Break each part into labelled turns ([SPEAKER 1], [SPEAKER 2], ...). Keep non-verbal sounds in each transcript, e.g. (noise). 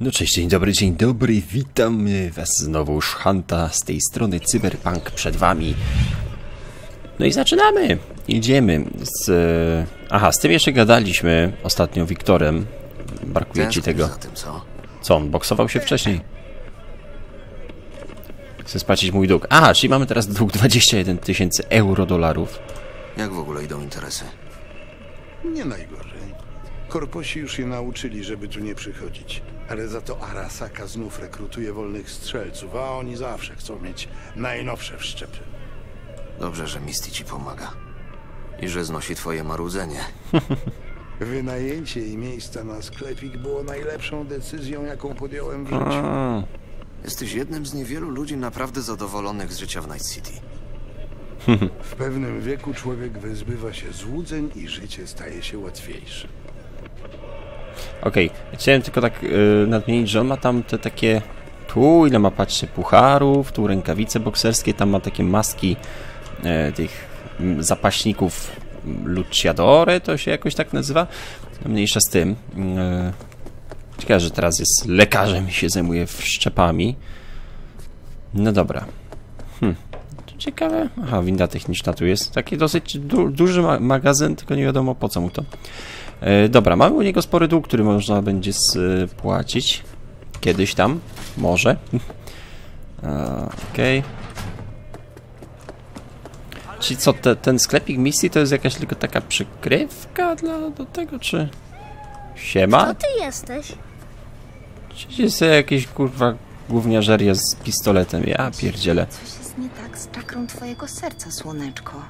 [SPEAKER 1] No cześć, dzień dobry, dzień dobry, witam was znowu, Szchanta z tej strony, Cyberpunk przed wami. No i zaczynamy, idziemy z... Aha, z tym jeszcze gadaliśmy ostatnio Wiktorem, brakuje ci tego.
[SPEAKER 2] co?
[SPEAKER 1] On boksował się wcześniej? Chcę spłacić mój dług. Aha, czyli mamy teraz dług 21 tysięcy euro dolarów.
[SPEAKER 2] Jak w ogóle idą interesy?
[SPEAKER 3] Nie najgorzej. Korposi już się nauczyli, żeby tu nie przychodzić. Ale za to Arasaka znów rekrutuje wolnych strzelców, a oni zawsze chcą mieć najnowsze wszczepy.
[SPEAKER 2] Dobrze, że Misty ci pomaga. I że znosi twoje marudzenie. (laughs)
[SPEAKER 3] Wynajęcie jej miejsca na sklepik było najlepszą decyzją, jaką podjąłem w życiu.
[SPEAKER 1] A,
[SPEAKER 2] Jesteś jednym z niewielu ludzi naprawdę zadowolonych z życia w Night City. (laughs)
[SPEAKER 3] W pewnym wieku człowiek wyzbywa się złudzeń i życie staje się łatwiejsze.
[SPEAKER 1] Okej, chciałem tylko tak y, nadmienić, że on ma tam te takie... Tu ile ma, patrzcie, pucharów, tu rękawice bokserskie, tam ma takie maski e, tych zapaśników Luciadore, to się jakoś tak nazywa. Mniejsza z tym. E, ciekawe, że teraz jest lekarzem i się zajmuje wszczepami. No dobra. Hm. To ciekawe. Aha, winda techniczna tu jest. Taki dosyć du duży ma magazyn, tylko nie wiadomo po co mu to. E, dobra, mamy u niego spory dług, który można będzie spłacić. Kiedyś tam. Może. (laughs) E, Okej. Czyli co, te, ten sklepik misji to jest jakaś tylko taka przykrywka dla do tego, czy... Siema?
[SPEAKER 4] Kto ty jesteś?
[SPEAKER 1] Czy jest to jakieś kurwa gówniarzeria z pistoletem? Ja pierdzielę.
[SPEAKER 4] Coś jest nie tak z czakrą twojego serca, słoneczko.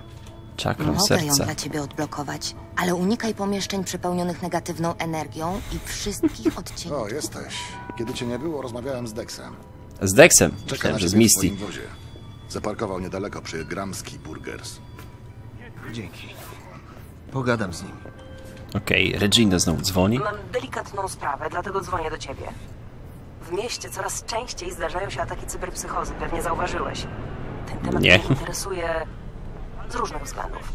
[SPEAKER 1] Czakrą
[SPEAKER 4] Mogę ją
[SPEAKER 1] serca.
[SPEAKER 4] dla ciebie odblokować, ale unikaj pomieszczeń przepełnionych negatywną energią i wszystkich (laughs) odcieni.
[SPEAKER 5] O, jesteś. Kiedy cię nie było, rozmawiałem z Dexem.
[SPEAKER 1] Z Dexem.
[SPEAKER 5] Czeka
[SPEAKER 1] Myślałem,
[SPEAKER 5] na
[SPEAKER 1] że z Misty.
[SPEAKER 5] Zaparkował niedaleko przy Gramski Burgers.
[SPEAKER 2] Dzięki. Pogadam z nim.
[SPEAKER 1] Okej, Regina znowu dzwoni.
[SPEAKER 6] Mam delikatną sprawę, dlatego dzwonię do ciebie. W mieście coraz częściej zdarzają się ataki cyberpsychozy, pewnie zauważyłeś. Ten temat
[SPEAKER 1] Nie.
[SPEAKER 6] mnie interesuje z różnych względów.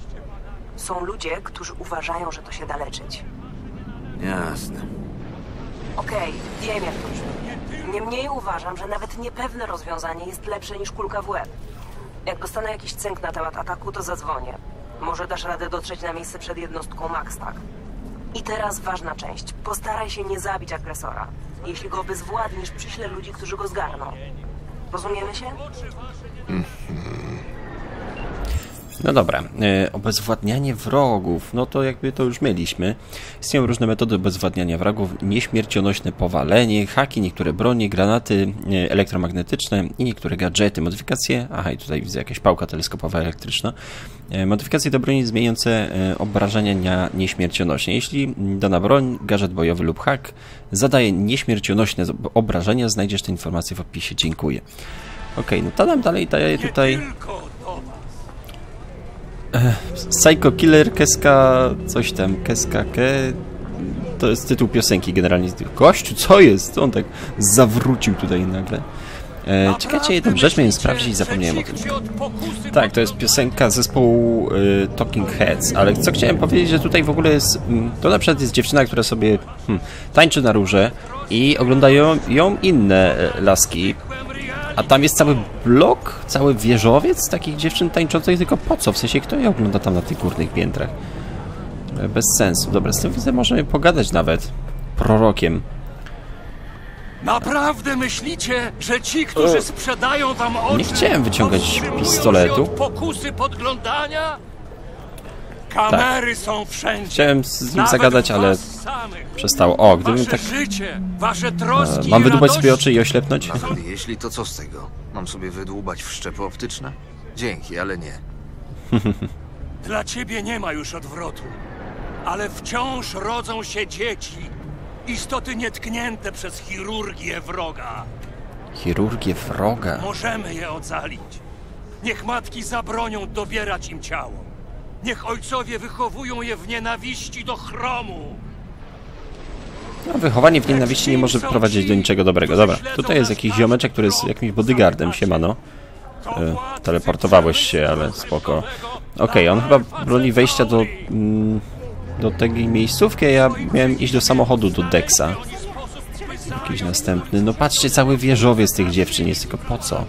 [SPEAKER 6] Są ludzie, którzy uważają, że to się da leczyć.
[SPEAKER 2] Jasne.
[SPEAKER 6] Okej, wiem jak to brzmi. Niemniej uważam, że nawet niepewne rozwiązanie jest lepsze niż kulka w łeb. Jak dostanę jakiś cynk na temat ataku, to zadzwonię. Może dasz radę dotrzeć na miejsce przed jednostką Max, tak? I teraz ważna część. Postaraj się nie zabić agresora. Jeśli go obezwładnisz, przyślę ludzi, którzy go zgarną. Rozumiemy się?
[SPEAKER 1] No dobra, e, obezwładnianie wrogów, no to jakby to już mieliśmy. Istnieją różne metody obezwładniania wrogów, nieśmiercionośne powalenie, haki, niektóre bronie, granaty e, elektromagnetyczne i niektóre gadżety, modyfikacje, aha i tutaj widzę jakaś pałka teleskopowa elektryczna, e, modyfikacje do broni zmieniające obrażenia na nieśmiercionośnie. Jeśli dana broń, gadżet bojowy lub hak zadaje nieśmiercionośne obrażenia, znajdziesz te informacje w opisie, dziękuję. Okej, no to nam dalej daje tutaj... Psycho Killer Keska coś tam, Keska Ke... To jest tytuł piosenki generalnie. Gościu, co jest? On tak zawrócił tutaj nagle? E, czekajcie, jedną rzecz miałem sprawdzić i zapomniałem o tym. Tak, to jest piosenka zespołu y, Talking Heads, ale co chciałem powiedzieć, że tutaj w ogóle jest... mm, To na przykład jest dziewczyna, która sobie hmm, tańczy na róże i oglądają ją inne e, laski, a tam jest cały blok, cały wieżowiec takich dziewczyn tańczących, tylko po co? W sensie, kto je ogląda tam na tych górnych piętrach? E, Bez sensu. Dobra, z tym widzę, możemy pogadać nawet. Prorokiem.
[SPEAKER 7] Naprawdę myślicie, że ci, którzy sprzedają wam oczy...
[SPEAKER 1] Nie chciałem wyciągać pistoletu.
[SPEAKER 7] pokusy podglądania? Kamery są wszędzie.
[SPEAKER 1] Chciałem z nim
[SPEAKER 7] Nawet
[SPEAKER 1] zagadać, ale przestało. O, gdybym
[SPEAKER 7] Wasze
[SPEAKER 1] tak...
[SPEAKER 7] życie, wasze
[SPEAKER 1] E,
[SPEAKER 7] troski
[SPEAKER 1] mam
[SPEAKER 7] i
[SPEAKER 1] wydubać sobie oczy i oślepnąć?
[SPEAKER 2] Nawet jeśli to co z tego? Mam sobie wydłubać wszczepy optyczne? Dzięki, ale nie. (laughs)
[SPEAKER 7] Dla ciebie nie ma już odwrotu. Ale wciąż rodzą się dzieci. Istoty nietknięte przez chirurgię wroga.
[SPEAKER 1] Chirurgię wroga.
[SPEAKER 7] Możemy je ocalić. Niech matki zabronią dobierać im ciało. Niech ojcowie wychowują je w nienawiści do chromu.
[SPEAKER 1] No, wychowanie w nienawiści nie może prowadzić do niczego dobrego. Dobra, tutaj jest jakiś ziomeczek, który jest jakimś bodyguardem, siemano. E, teleportowałeś się, ale spoko. Okej, on chyba broni wejścia do, mm, do tej miejscówki, ja miałem iść do samochodu, do Dexa. Jakiś następny. No patrzcie, cały wieżowiec tych dziewczyn jest, tylko po co?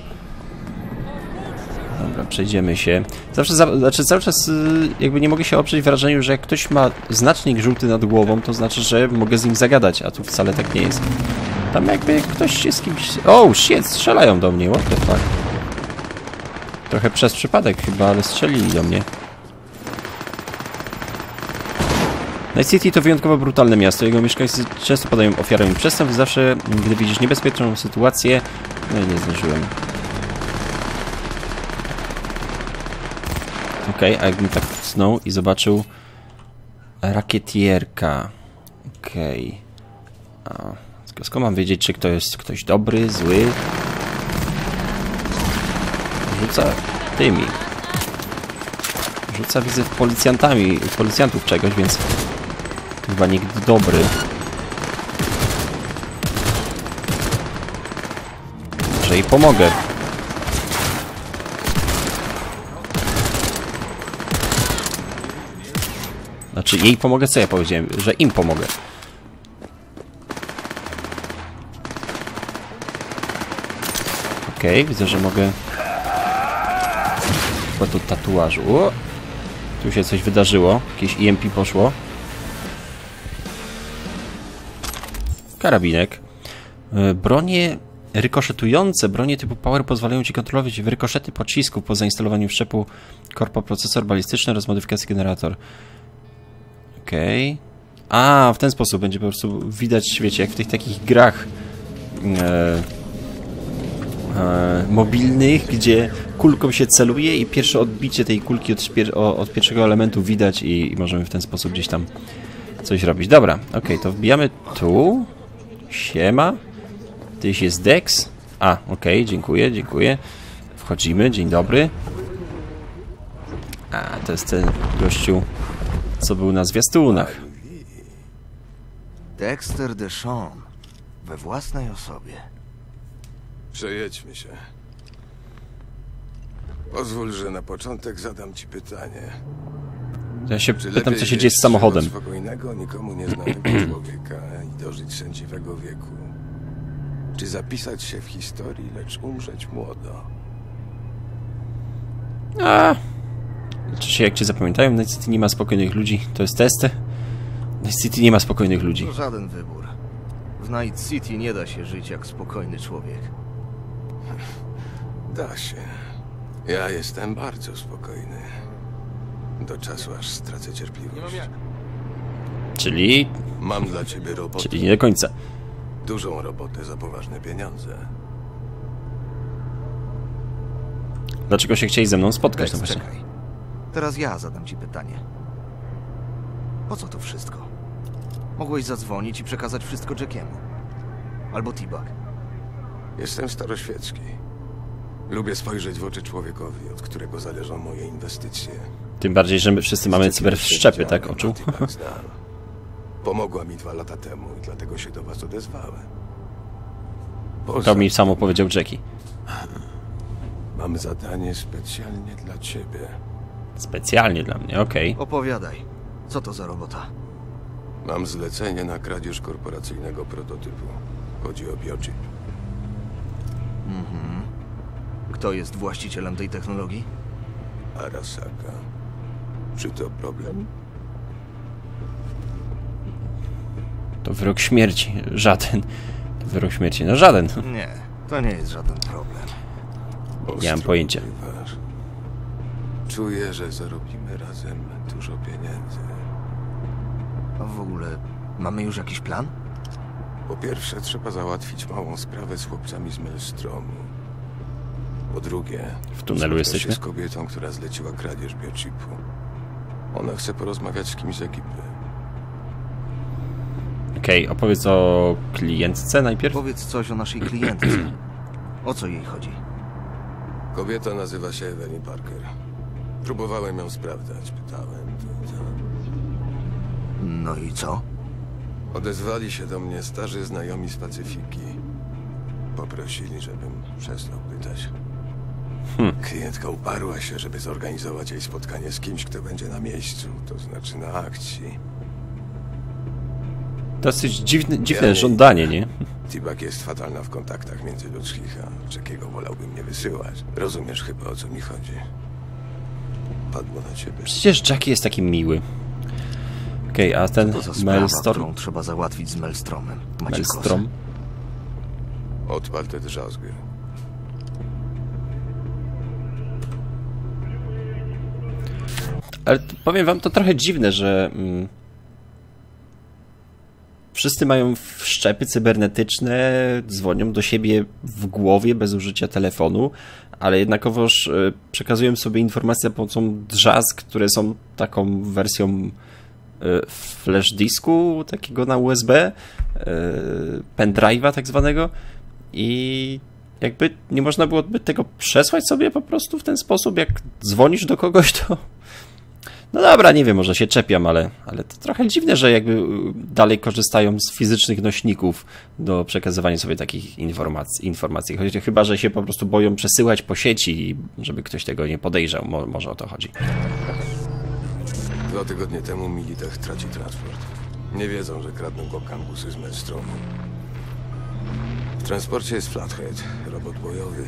[SPEAKER 1] Dobra, przejdziemy się. Zawsze, za, znaczy cały czas y, jakby nie mogę się oprzeć wrażeniu, że jak ktoś ma znacznik żółty nad głową, to znaczy, że mogę z nim zagadać, a tu wcale tak nie jest. Tam jakby ktoś się z kimś... O, shit, strzelają do mnie, what the fuck. Trochę przez przypadek chyba, ale strzelili do mnie. Night City to wyjątkowo brutalne miasto. Jego mieszkańcy często padają ofiarą przestępstw. Zawsze, gdy widzisz niebezpieczną sytuację... No i nie zdążyłem. Okej, okay, a jakbym tak wcisnął i zobaczył... Rakietierka. Okej. Okay. Skąd mam wiedzieć, czy kto jest ktoś dobry, zły? Rzuca tymi. Rzuca, widzę, policjantami, policjantów czegoś, więc... Chyba nikt dobry. Może jej pomogę. Znaczy jej pomogę, co ja powiedziałem? Że im pomogę. Okej, okay, widzę, że mogę... Chyba do tatuażu. O! Tu się coś wydarzyło. Jakieś EMP poszło. Karabinek. E, bronie rykoszetujące. Bronie typu Power pozwalają Ci kontrolować rykoszety pocisków po zainstalowaniu wszczepu korpo procesor balistyczny oraz modyfikacji generator. Okej. Okay. A, w ten sposób będzie po prostu widać, wiecie, jak w tych takich grach e, e, mobilnych, gdzie kulką się celuje i pierwsze odbicie tej kulki od, od pierwszego elementu widać i, i, możemy w ten sposób gdzieś tam coś robić. Dobra, okej, okay, to wbijamy tu. Siema. Tyś jest Dex. A, okej, okay, dziękuję, dziękuję. Wchodzimy, dzień dobry. A, to jest ten gościu, co był na zwiastunach.
[SPEAKER 2] Dexter Deshawn. We własnej osobie.
[SPEAKER 8] Przejedźmy się. Pozwól, że na początek zadam ci pytanie.
[SPEAKER 1] Ja się
[SPEAKER 8] Czy
[SPEAKER 1] pytam, co się dzieje z samochodem.
[SPEAKER 8] spokojnego, nikomu nieznanego (clears throat) człowieka i dożyć sędziwego wieku? Czy zapisać się w historii, lecz umrzeć młodo?
[SPEAKER 1] A, czy się jak cię zapamiętają, Night City nie ma spokojnych ludzi. To jest test. Night City nie ma spokojnych ludzi.
[SPEAKER 2] To żaden wybór. W Night City nie da się żyć jak spokojny człowiek. (laughs)
[SPEAKER 8] Da się. Ja jestem bardzo spokojny. Do czasu, aż stracę cierpliwość.
[SPEAKER 1] Czyli...
[SPEAKER 8] Mam dla ciebie robotę.
[SPEAKER 1] Czyli nie do końca.
[SPEAKER 8] Dużą robotę za poważne pieniądze.
[SPEAKER 1] Dlaczego się chcieli ze mną spotkać?
[SPEAKER 2] Dex,
[SPEAKER 1] No właśnie.
[SPEAKER 2] czekaj. Teraz ja zadam ci pytanie. Po co to wszystko? Mogłeś zadzwonić i przekazać wszystko Jackiemu. Albo T-Bag.
[SPEAKER 8] Jestem staroświecki. Lubię spojrzeć w oczy człowiekowi, od którego zależą moje inwestycje.
[SPEAKER 1] Tym bardziej, że my wszyscy mamy cyberszczepy, tak, oczu?
[SPEAKER 8] Tak, znam. Pomogła mi dwa lata temu i dlatego się do was odezwałem. Poza
[SPEAKER 1] To mi samo powiedział Jackie.
[SPEAKER 8] Mam zadanie specjalnie dla ciebie.
[SPEAKER 1] Specjalnie dla mnie, okej.
[SPEAKER 2] Opowiadaj. Co to za robota?
[SPEAKER 8] Mam zlecenie na kradzież korporacyjnego prototypu. Chodzi o biochip.
[SPEAKER 2] Kto jest właścicielem tej technologii?
[SPEAKER 8] Arasaka. Czy to problem?
[SPEAKER 1] To wyrok śmierci. Żaden. To wyrok śmierci. No żaden.
[SPEAKER 2] Nie, to nie jest żaden problem.
[SPEAKER 1] Nie mam
[SPEAKER 8] Ostro
[SPEAKER 1] pojęcia.
[SPEAKER 8] Czuję, że zarobimy razem dużo pieniędzy.
[SPEAKER 2] A w ogóle, mamy już jakiś plan?
[SPEAKER 8] Po pierwsze, trzeba załatwić małą sprawę z chłopcami z Maelstromu. Po drugie,
[SPEAKER 1] W tunelu jesteśmy?
[SPEAKER 8] się z kobietą, która zleciła kradzież biochipu. Ona chce porozmawiać z kimś z ekipy.
[SPEAKER 1] Okej, opowiedz o klientce najpierw.
[SPEAKER 2] Powiedz coś o naszej klientce. (clears throat) O co jej chodzi?
[SPEAKER 8] Kobieta nazywa się Evelyn Parker. Próbowałem ją sprawdzać, pytałem. To, to.
[SPEAKER 2] No i co?
[SPEAKER 8] Odezwali się do mnie starzy znajomi z Pacyfiki. Poprosili, żebym przestał pytać. Klientka uparła się, żeby zorganizować jej spotkanie z kimś, kto będzie na miejscu, to znaczy na akcji.
[SPEAKER 1] Dosyć dziwne, dziwne żądanie, nie?
[SPEAKER 8] Tibak jest fatalna w kontaktach międzyludzkich, a Jackiego wolałbym nie wysyłać. Rozumiesz chyba, o co mi chodzi. Padło na ciebie.
[SPEAKER 1] Przecież Jackie jest taki miły. Okej, a ten
[SPEAKER 2] To za sprawa,
[SPEAKER 1] Maelstrom...
[SPEAKER 2] którą trzeba załatwić z Melstromem. Macie kosę?
[SPEAKER 1] Maelstrom?
[SPEAKER 8] Odpal te drzazgy.
[SPEAKER 1] Ale powiem wam, to trochę dziwne, że mm, wszyscy mają wszczepy cybernetyczne, dzwonią do siebie w głowie bez użycia telefonu, ale jednakowoż y, przekazują sobie informacje za pomocą drzazg, które są taką wersją y, flash disku, takiego na USB, y, pendrive'a tak zwanego i jakby nie można było tego przesłać sobie po prostu w ten sposób, jak dzwonisz do kogoś, to no dobra, nie wiem, może się czepiam, ale, ale to trochę dziwne, że jakby y, dalej korzystają z fizycznych nośników do przekazywania sobie takich informacji. informacji. Choć chyba, że się po prostu boją przesyłać po sieci, żeby ktoś tego nie podejrzał. Mo, może o to chodzi.
[SPEAKER 8] Dwa tygodnie temu Militech traci transport. Nie wiedzą, że kradną go kangusy z Maelstromu. W transporcie jest Flathead, robot bojowy.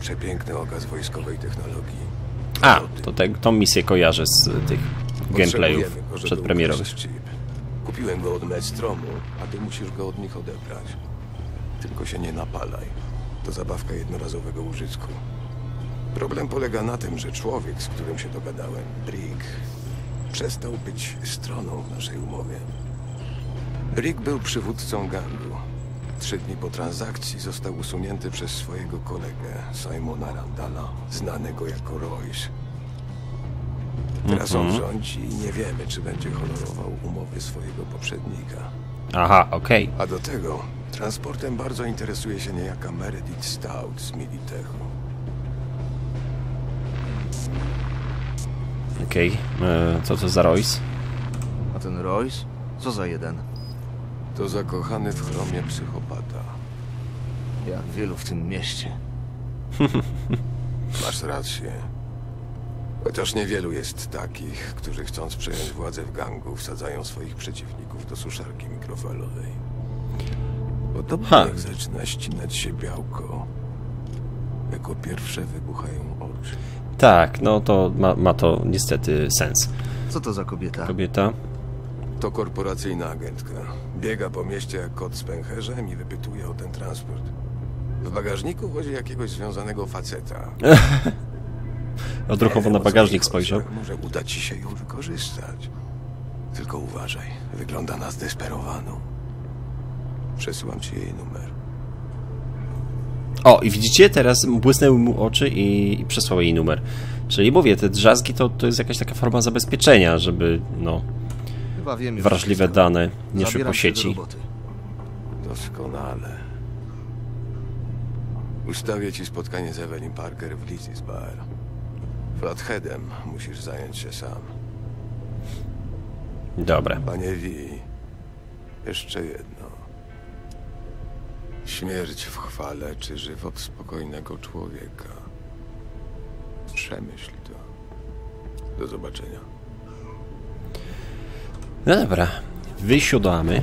[SPEAKER 8] Przepiękny okaz wojskowej technologii.
[SPEAKER 1] A, to te, tą misję kojarzę z y, tych gameplayów przedpremierowych.
[SPEAKER 8] Kupiłem go od Maelstromu, a ty musisz go od nich odebrać. Tylko się nie napalaj. To zabawka jednorazowego użytku. Problem polega na tym, że człowiek, z którym się dogadałem, Brick, przestał być stroną w naszej umowie. Brick był przywódcą gangu. Trzy dni po transakcji został usunięty przez swojego kolegę, Simona Randala, znanego jako Royce. Teraz on rządzi i nie wiemy, czy będzie honorował umowy swojego poprzednika.
[SPEAKER 1] Aha, okej.
[SPEAKER 8] A do tego transportem bardzo interesuje się niejaka Meredith Stout z Militechu.
[SPEAKER 1] Okej. E, Co to za Royce?
[SPEAKER 2] A ten Royce? Co za jeden?
[SPEAKER 8] To zakochany w chromie psychopata.
[SPEAKER 2] Jak wielu w tym mieście. (laughs)
[SPEAKER 8] Masz rację. Chociaż niewielu jest takich, którzy chcąc przejąć władzę w gangu, wsadzają swoich przeciwników do suszarki mikrofalowej. Podobnie
[SPEAKER 1] Ha.
[SPEAKER 8] jak zaczyna ścinać się białko, jako pierwsze wybuchają oczy.
[SPEAKER 1] Tak, no to ma, ma to niestety sens.
[SPEAKER 2] Co to za kobieta?
[SPEAKER 1] Kobieta.
[SPEAKER 8] To korporacyjna agentka. Biega po mieście jak kot z pęcherzem i wypytuje o ten transport. W bagażniku wozi jakiegoś związanego faceta. (laughs)
[SPEAKER 1] Odruchowo na bagażnik spojrzał.
[SPEAKER 8] Może uda ci się ją wykorzystać. Tylko uważaj, wygląda na zdesperowaną. Przesyłam ci jej numer.
[SPEAKER 1] O, i widzicie, teraz błysnęły mu oczy i, i przesłał jej numer. Czyli mówię, te drzazgi to, to jest jakaś taka forma zabezpieczenia, żeby no, wrażliwe dane nie
[SPEAKER 2] do
[SPEAKER 1] sieci.
[SPEAKER 2] roboty.
[SPEAKER 8] Doskonale. Ustawię ci spotkanie z Evelyn Parker w Lizzie's Bar. Flatheadem musisz zająć się sam.
[SPEAKER 1] Dobra.
[SPEAKER 8] Panie Wi, jeszcze jedno. Śmierć w chwale czy żywot spokojnego człowieka. Przemyśl to. Do zobaczenia.
[SPEAKER 1] No dobra. Wysiadamy.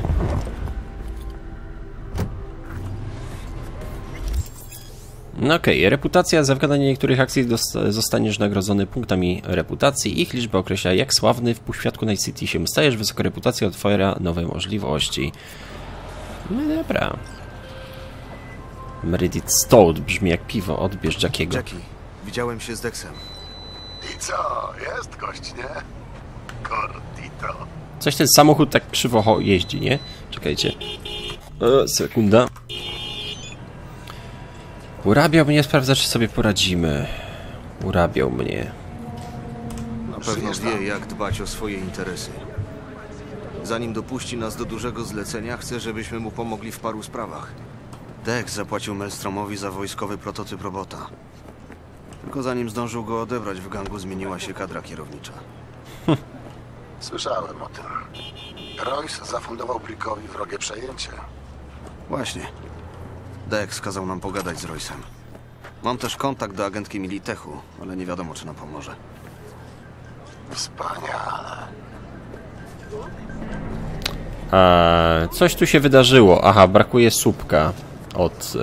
[SPEAKER 1] No okej, reputacja. Za wykonanie niektórych akcji zostaniesz nagrodzony punktami reputacji. Ich liczba określa, jak sławny w półświadku Night City się stajesz. Wysoka reputacja otwiera nowe możliwości. No dobra. Meredith Stout brzmi jak piwo. Odbierz Jackiego.
[SPEAKER 2] Jackie, widziałem się z Dexem.
[SPEAKER 5] I co? Jest gość, nie? Gordito.
[SPEAKER 1] Coś ten samochód tak krzywo jeździ, nie? Czekajcie. E, sekunda. Urabiał mnie, sprawdza, czy sobie poradzimy. Urabiał mnie.
[SPEAKER 2] Na pewno wie, jak dbać o swoje interesy. Zanim dopuści nas do dużego zlecenia, chce, żebyśmy mu pomogli w paru sprawach. Dex zapłacił Melstromowi za wojskowy prototyp robota. Tylko zanim zdążył go odebrać, w gangu zmieniła się kadra kierownicza. (laughs)
[SPEAKER 5] Słyszałem o tym. Royce zafundował Brickowi wrogie przejęcie.
[SPEAKER 2] Właśnie. Dex kazał nam pogadać z Roysem. Mam też kontakt do agentki Militechu, ale nie wiadomo, czy nam pomoże.
[SPEAKER 5] Wspaniale.
[SPEAKER 1] A, coś tu się wydarzyło. Aha, brakuje słupka od...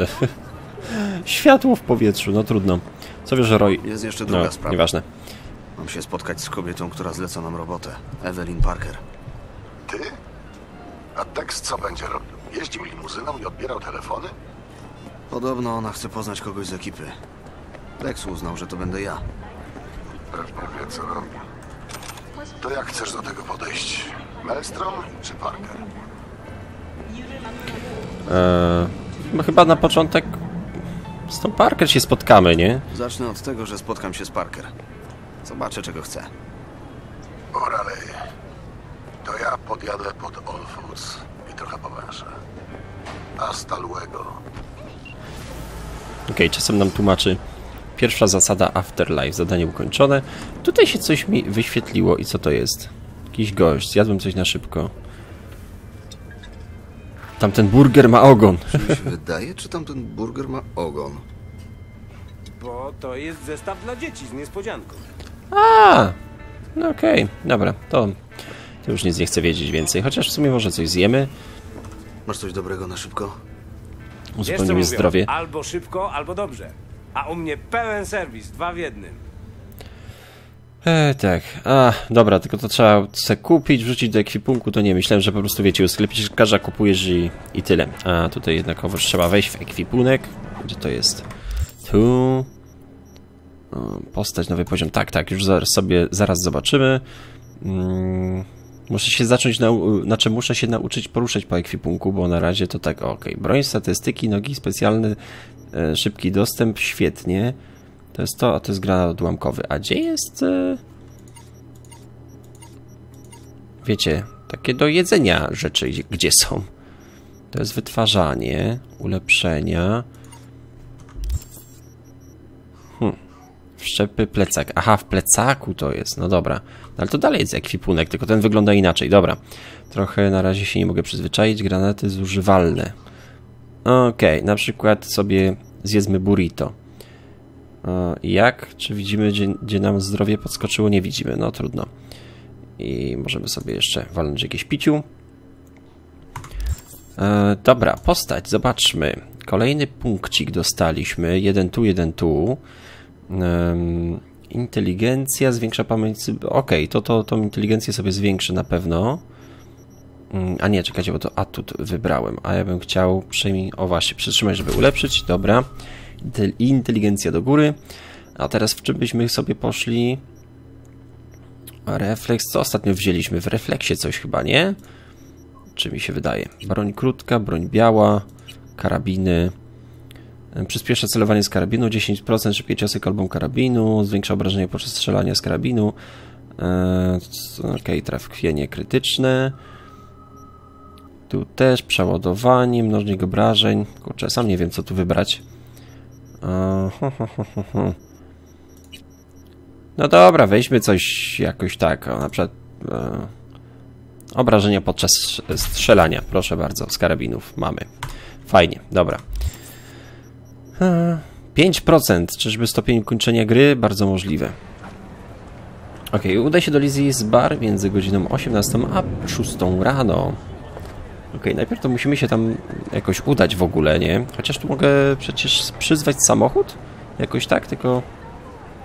[SPEAKER 1] (laughs) Światło w powietrzu, no trudno. Co wiesz, Roy?
[SPEAKER 2] Jest jeszcze druga
[SPEAKER 1] No,
[SPEAKER 2] sprawa.
[SPEAKER 1] nieważne.
[SPEAKER 2] Mam się spotkać z kobietą, która zleca nam robotę. Evelyn Parker.
[SPEAKER 5] Ty? A Tex co będzie robił? Jeździł limuzyną i odbierał telefony?
[SPEAKER 2] Podobno ona chce poznać kogoś z ekipy. Lex uznał, że to będę ja.
[SPEAKER 5] Pewnie wie, co robi. To jak chcesz do tego podejść? Maelstrom czy Parker?
[SPEAKER 1] Eee, no chyba na początek z tą Parker się spotkamy, nie?
[SPEAKER 2] Zacznę od tego, że spotkam się z Parker. Zobaczę, czego chce.
[SPEAKER 5] Oralej. To ja podjadę pod Foods i trochę powęszę. Hasta luego.
[SPEAKER 1] Okej, czasem nam tłumaczy pierwsza zasada Afterlife, zadanie ukończone. Tutaj się coś mi wyświetliło i co to jest? Jakiś gość, zjadłem coś na szybko. Tamten burger ma ogon.
[SPEAKER 2] Czy mi się (laughs) wydaje, czy tamten burger ma ogon?
[SPEAKER 9] Bo to jest zestaw dla dzieci z niespodzianką.
[SPEAKER 1] A, no okej, dobra, to, to już nic nie chcę wiedzieć więcej. Chociaż w sumie może coś zjemy,
[SPEAKER 2] Masz coś dobrego na szybko?
[SPEAKER 9] Wiesz
[SPEAKER 1] uzupełnimy
[SPEAKER 9] mówią?
[SPEAKER 1] zdrowie.
[SPEAKER 9] Albo szybko, albo dobrze. A u mnie pełen serwis, dwa w jednym.
[SPEAKER 1] E, tak, a, dobra, tylko to trzeba se kupić, wrzucić do ekwipunku, to nie, myślałem, że po prostu wiecie, u sklepikarza kupujesz i, i tyle. A tutaj jednakowoż trzeba wejść w ekwipunek. Gdzie to jest? Tu. O, Postać, nowy poziom. Tak, tak, już sobie zaraz zobaczymy. Mm, muszę się zacząć, nau- znaczy muszę się nauczyć poruszać po ekwipunku, bo na razie to tak, okej. Broń, statystyki, nogi specjalne, e, szybki dostęp, świetnie. To jest to, a to jest granat odłamkowy. A gdzie jest... Wiecie, takie do jedzenia rzeczy, gdzie są? To jest wytwarzanie, ulepszenia. Hmm. Wszczepy, plecak. Aha, w plecaku to jest, no dobra. Ale to dalej jest ekwipunek, tylko ten wygląda inaczej, dobra. Trochę na razie się nie mogę przyzwyczaić. Granaty zużywalne. Okej, na przykład sobie zjedzmy burrito. Jak? Czy widzimy, gdzie, gdzie nam zdrowie podskoczyło? Nie widzimy, no trudno. I możemy sobie jeszcze walnąć jakieś piciu. E, dobra, postać, zobaczmy. Kolejny punkcik dostaliśmy. Jeden tu, jeden tu. Inteligencja zwiększa pamięć. Okej, to, to tą inteligencję sobie zwiększę na pewno. Mm, A nie, czekajcie, bo to atut wybrałem. A ja bym chciał przejmij. O właśnie, przytrzymać, żeby ulepszyć. Dobra. Intel- Inteligencja do góry. A teraz w czym byśmy sobie poszli? Refleks. Co ostatnio wzięliśmy? W refleksie coś chyba, nie? Czy mi się wydaje? Broń krótka, broń biała, karabiny. E, Przyspiesza celowanie z karabinu, 10% szybkie ciosy kolbą karabinu, zwiększa obrażenia podczas strzelania z karabinu. E, Okej, trafienie krytyczne. Tu też przeładowanie, mnożnik obrażeń. Kurczę, sam nie wiem, co tu wybrać. E. No dobra, weźmy coś jakoś tak, na przykład e, obrażenia podczas strz- strzelania, proszę bardzo, z karabinów mamy. Fajnie, dobra. E, 5%, czyżby stopień ukończenia gry? Bardzo możliwe. Ok, udaj się do Lizzie's Bar między godziną 18 a 6 rano. Ok, najpierw to musimy się tam jakoś udać w ogóle, nie? Chociaż tu mogę przecież przyzwać samochód? Jakoś tak, tylko...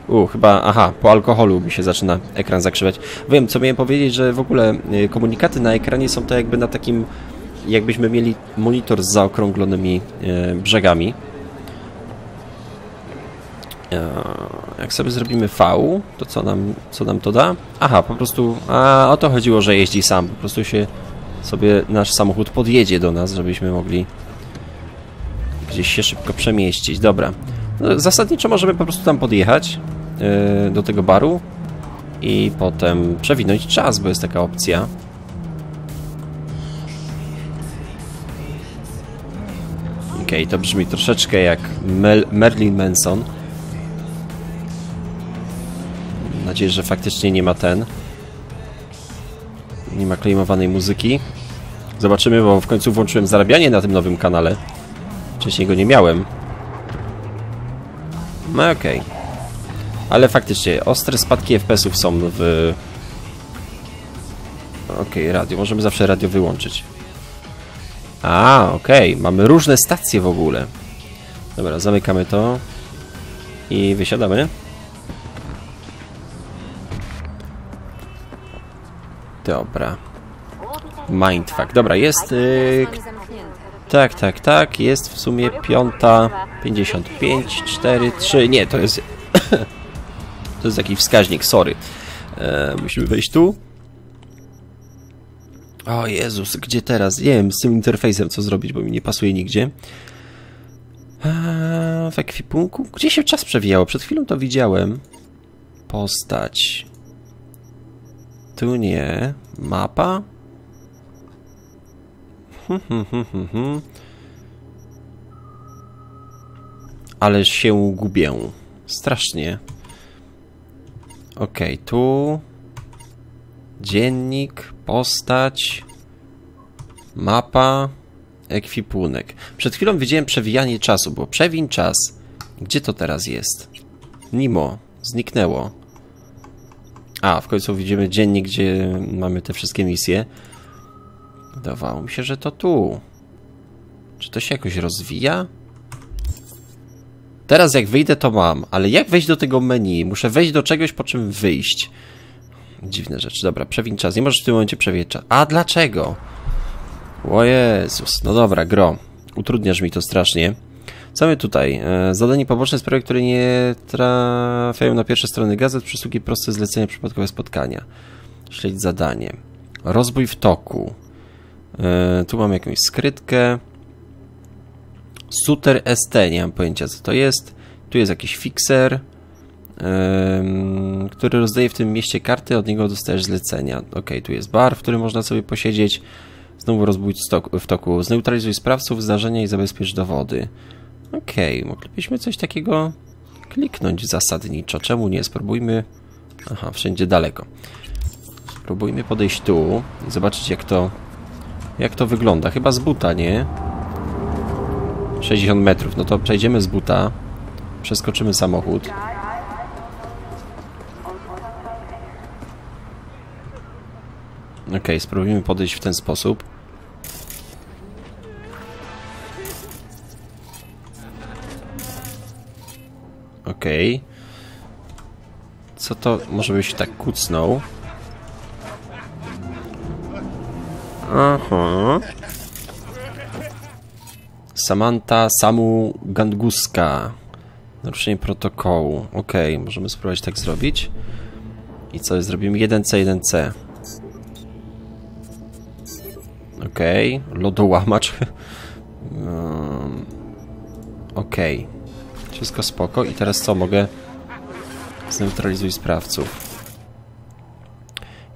[SPEAKER 1] U, chyba, aha, po alkoholu mi się zaczyna ekran zakrzywać. Wiem, co miałem powiedzieć, że w ogóle y, komunikaty na ekranie są to jakby na takim, jakbyśmy mieli monitor z zaokrąglonymi y, brzegami. E, Jak sobie zrobimy V, to co nam, co nam to da? Aha, po prostu, a o to chodziło, że jeździ sam. Po prostu się sobie nasz samochód podjedzie do nas, żebyśmy mogli gdzieś się szybko przemieścić. Dobra. No, zasadniczo możemy po prostu tam podjechać yy, do tego baru i potem przewinąć czas, bo jest taka opcja. Okej, to brzmi troszeczkę jak Mel Merlin Manson. Nadzieję, że faktycznie nie ma ten. Nie ma klejmowanej muzyki. Zobaczymy, bo w końcu włączyłem zarabianie na tym nowym kanale. Wcześniej go nie miałem. No okej. Ale faktycznie, ostre spadki FPS-ów są w... okej, radio. Możemy zawsze radio wyłączyć. A, okej. Mamy różne stacje w ogóle. Dobra, zamykamy to. I wysiadamy. Dobra. Mindfuck. Dobra, jest... Yy, tak, tak, tak. Jest w sumie piąta... 55, 4, 3... Nie, to jest... (coughs) to jest jakiś wskaźnik, sorry. E, musimy wejść tu. O Jezus, gdzie teraz? Nie wiem, z tym interfejsem co zrobić, bo mi nie pasuje nigdzie. Eee, w ekwipunku? Gdzie się czas przewijało? Przed chwilą to widziałem. Postać. Tu nie. Mapa? (laughs) Ale się gubię. Strasznie. Okej, tu... Dziennik, postać, mapa, ekwipunek. Przed chwilą widziałem przewijanie czasu, bo przewin czas. Gdzie to teraz jest? Nimo, zniknęło. A, w końcu widzimy dziennik, gdzie mamy te wszystkie misje. Wydawało mi się, że to tu. Czy to się jakoś rozwija? Teraz jak wyjdę, to mam, ale jak wejść do tego menu? Muszę wejść do czegoś, po czym wyjść. Dziwne rzeczy. Dobra, przewin czas. Nie możesz w tym momencie przewijać czas. A dlaczego? O Jezus. No dobra, gro. Utrudniasz mi to strasznie. Co my tutaj? E, zadanie poboczne sprawy, które nie trafiają na pierwsze strony gazet, przysługi proste zlecenia, przypadkowe spotkania. Śledź zadanie. Rozbój w toku. E, tu mam jakąś skrytkę. Suter ST, nie mam pojęcia co to jest. Tu jest jakiś fixer który rozdaje w tym mieście karty, od niego dostajesz zlecenia. Ok, tu jest bar, w którym można sobie posiedzieć. Znowu rozbój w toku. Zneutralizuj sprawców zdarzenia i zabezpiecz dowody. Ok, moglibyśmy coś takiego kliknąć zasadniczo. Czemu nie? Spróbujmy... Aha, wszędzie daleko. Spróbujmy podejść tu i zobaczyć jak to... Jak to wygląda. Chyba z buta, nie? 60 metrów. No to przejdziemy z buta. Przeskoczymy samochód. Ok, spróbujmy podejść w ten sposób. Co to? Może byś tak kucnął. Aha. Samantha Samu Ganguska. Naruszenie protokołu. Ok, możemy spróbować tak zrobić. I co? Zrobimy 1C, 1C. Okej, okay. lodołamacz. (laughs) um. Okay. Wszystko spoko. I teraz co? Mogę... Zneutralizuj sprawców.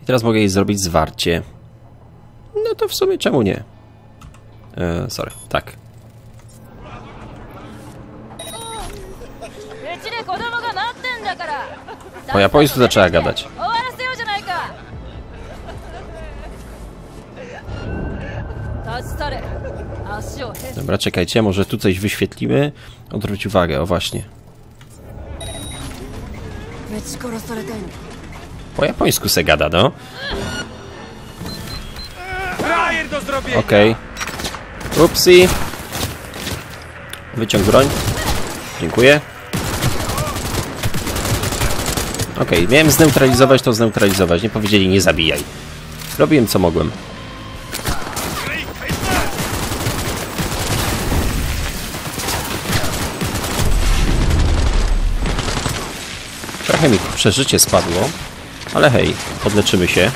[SPEAKER 1] I teraz mogę jej zrobić zwarcie. No to w sumie czemu nie? E, sorry, tak. Po japońsku zaczęła gadać. Dobra, czekajcie, może tu coś wyświetlimy. Odwróć uwagę, o właśnie. Po japońsku se gada, no. Okej. Okay. Upsi. Wyciąg broń. Dziękuję. Okej, okay, miałem zneutralizować, to zneutralizować. Nie powiedzieli nie zabijaj. Robiłem co mogłem. Trochę mi przeżycie spadło, ale hej, podleczymy się.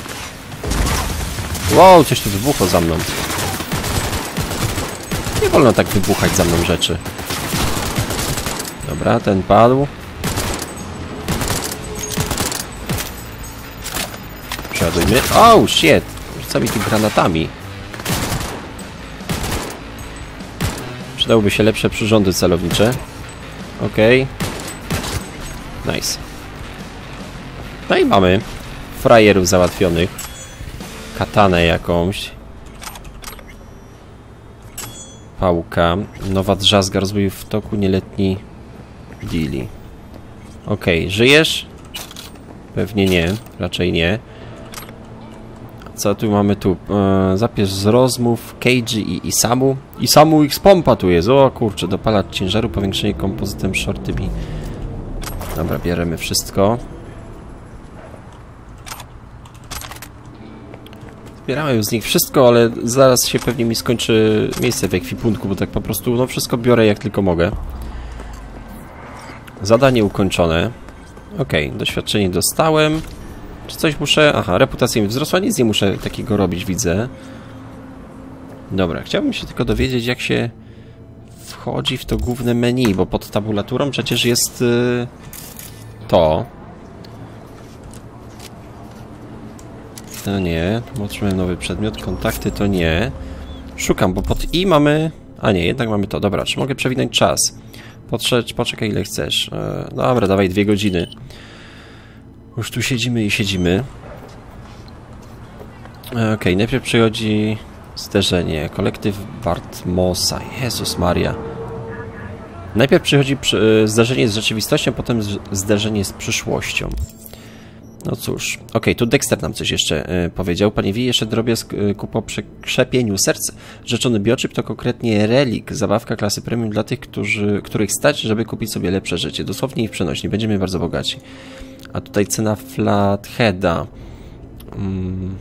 [SPEAKER 1] Wow, coś tu wybuchło za mną. Nie wolno tak wybuchać za mną rzeczy. Dobra, ten padł. Przeładujmy. Oh, shit! Rzuca mi tu granatami. Przydałyby się lepsze przyrządy celownicze. Okej. Okay. Nice. No i mamy frajerów załatwionych. Katanę jakąś. Pałka. Nowa drzazga rozwoju w toku nieletni Dili. Okej, okay. żyjesz? Pewnie nie. Raczej nie. Co tu mamy tu? E, zapis z rozmów Keiji i Isamu. Isamu X pompa tu jest. O kurczę, dopalacz ciężaru, powiększenie kompozytem shorty B. Dobra, bierzemy wszystko. Zbierałem z nich wszystko, ale zaraz się pewnie mi skończy miejsce w ekwipunku, bo tak po prostu no wszystko biorę jak tylko mogę. Zadanie ukończone. Okej, doświadczenie dostałem. Czy coś muszę... Aha, reputacja mi wzrosła, nic nie muszę takiego robić, widzę. Dobra, chciałbym się tylko dowiedzieć, jak się wchodzi w to główne menu, bo pod tabulaturą przecież jest y, to. To nie. Otrzymałem nowy przedmiot. Kontakty to nie. Szukam, bo pod i mamy... A nie, jednak mamy to. Dobra, czy mogę przewinąć czas? Potrze poczekaj ile chcesz. E, dobra, dawaj dwie godziny. Już tu siedzimy i siedzimy. E, Okej, najpierw przychodzi zderzenie. Kolektyw Bartmosa. Jezus Maria. Najpierw przychodzi przy, e, zdarzenie z rzeczywistością, potem zderzenie z przyszłością. No cóż. Okej, tu Dexter nam coś jeszcze e, powiedział. Panie Wi, jeszcze drobiazg e, ku po przekrzepieniu serc. Rzeczony biochip to konkretnie relik, zabawka klasy premium dla tych, którzy, których stać, żeby kupić sobie lepsze życie. Dosłownie i w przenośni. Będziemy bardzo bogaci. A tutaj cena Flatheada. Mm.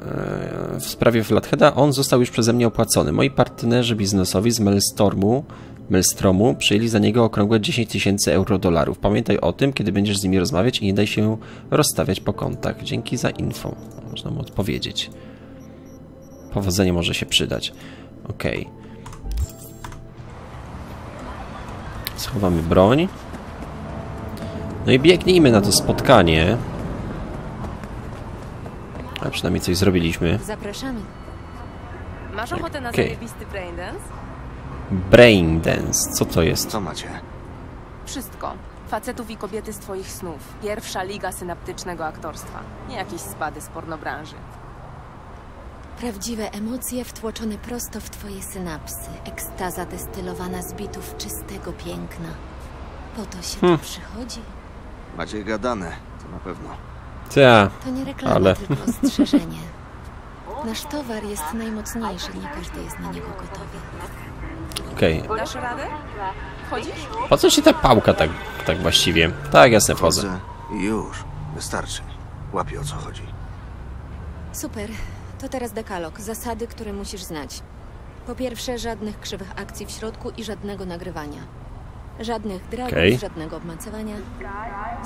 [SPEAKER 1] E, W sprawie Flatheada on został już przeze mnie opłacony. Moi partnerzy biznesowi z Maelstormu, Maelstromu przyjęli za niego okrągłe 10 tysięcy euro dolarów. Pamiętaj o tym, kiedy będziesz z nimi rozmawiać i nie daj się rozstawiać po kątach. Dzięki za info. Można mu odpowiedzieć. Powodzenie może się przydać. Okej. Schowamy broń. No i biegnijmy na to spotkanie. A przynajmniej coś zrobiliśmy.
[SPEAKER 10] Zapraszamy. Masz ochotę na
[SPEAKER 1] Okej.
[SPEAKER 10] zajebisty braindance?
[SPEAKER 1] Brain Dance. Co to jest?
[SPEAKER 2] Co macie?
[SPEAKER 10] Wszystko. Facetów i kobiety z twoich snów. Pierwsza liga synaptycznego aktorstwa. Nie jakieś spady z pornobranży.
[SPEAKER 11] Prawdziwe emocje wtłoczone prosto w twoje synapsy. Ekstaza destylowana z bitów czystego piękna. Po to się
[SPEAKER 1] Hmm.
[SPEAKER 11] tu przychodzi.
[SPEAKER 2] Macie gadane, to na pewno.
[SPEAKER 1] Ta,
[SPEAKER 11] To nie reklama,
[SPEAKER 1] ale...
[SPEAKER 11] tylko ostrzeżenie. Nasz towar jest najmocniejszy, nie każdy jest na niego gotowy.
[SPEAKER 1] Okej.
[SPEAKER 10] Dasz radę? Wchodzisz?
[SPEAKER 1] Po co się ta pałka tak, tak właściwie? Tak, jasne, wchodzę.
[SPEAKER 2] Już. Wystarczy. Łapię o co chodzi.
[SPEAKER 11] Super. To teraz dekalog. Zasady, które musisz znać. Po pierwsze, żadnych krzywych akcji w środku i żadnego nagrywania. Żadnych dragów,
[SPEAKER 1] Okej.
[SPEAKER 11] żadnego obmacywania.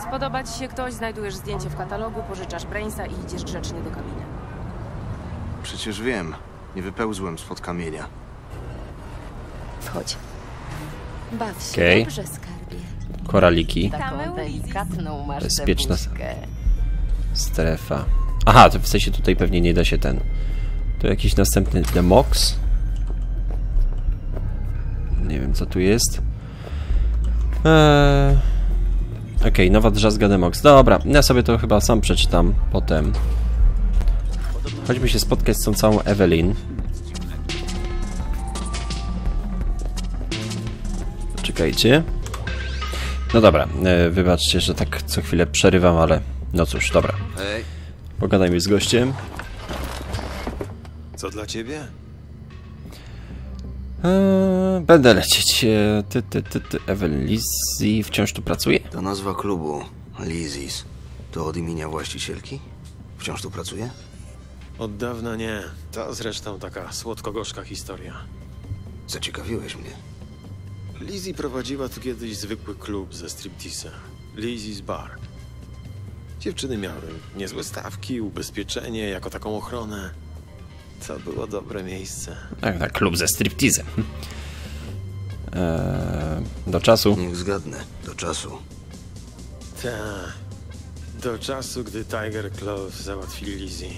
[SPEAKER 10] Spodoba ci się ktoś, znajdujesz zdjęcie w katalogu, pożyczasz brainsa i idziesz grzecznie do kabiny.
[SPEAKER 2] Przecież wiem. Nie wypełzłem spod kamienia.
[SPEAKER 11] Wchodź. Baw się
[SPEAKER 1] Okej.
[SPEAKER 11] dobrze, skarbie.
[SPEAKER 1] Koraliki.
[SPEAKER 10] Taką
[SPEAKER 11] delikatną masz
[SPEAKER 1] Bezpieczna strefa. Aha, to w sensie tutaj pewnie nie da się ten... To jakiś następny Demox? Nie wiem, co tu jest. Eee... Okej, nowa drzazga Demox. Dobra, ja sobie to chyba sam przeczytam potem. Chodźmy się spotkać z tą całą Evelyn. Czekajcie. No dobra, e, wybaczcie, że tak co chwilę przerywam, ale no cóż, dobra. Pogadajmy z gościem.
[SPEAKER 8] Co dla ciebie?
[SPEAKER 1] Eee, będę lecieć. E, Ty, ty, ty, ty, Evelyn Lizzie wciąż tu pracuje?
[SPEAKER 2] to nazwa klubu. Lizis. To od imienia właścicielki? Wciąż tu pracuje?
[SPEAKER 12] Od dawna nie. To zresztą taka słodko-gorzka historia.
[SPEAKER 2] Zaciekawiłeś mnie.
[SPEAKER 12] Lizzie prowadziła tu kiedyś zwykły klub ze stripteasem. Lizzie's Bar. Dziewczyny miały niezłe stawki, ubezpieczenie, jako taką ochronę. To było dobre miejsce.
[SPEAKER 1] Tak, tak, klub ze striptizem. Eee, do czasu.
[SPEAKER 2] Niech zgadnę. Do czasu.
[SPEAKER 12] Tak. Do czasu, gdy Tiger Claw załatwili Lizzie.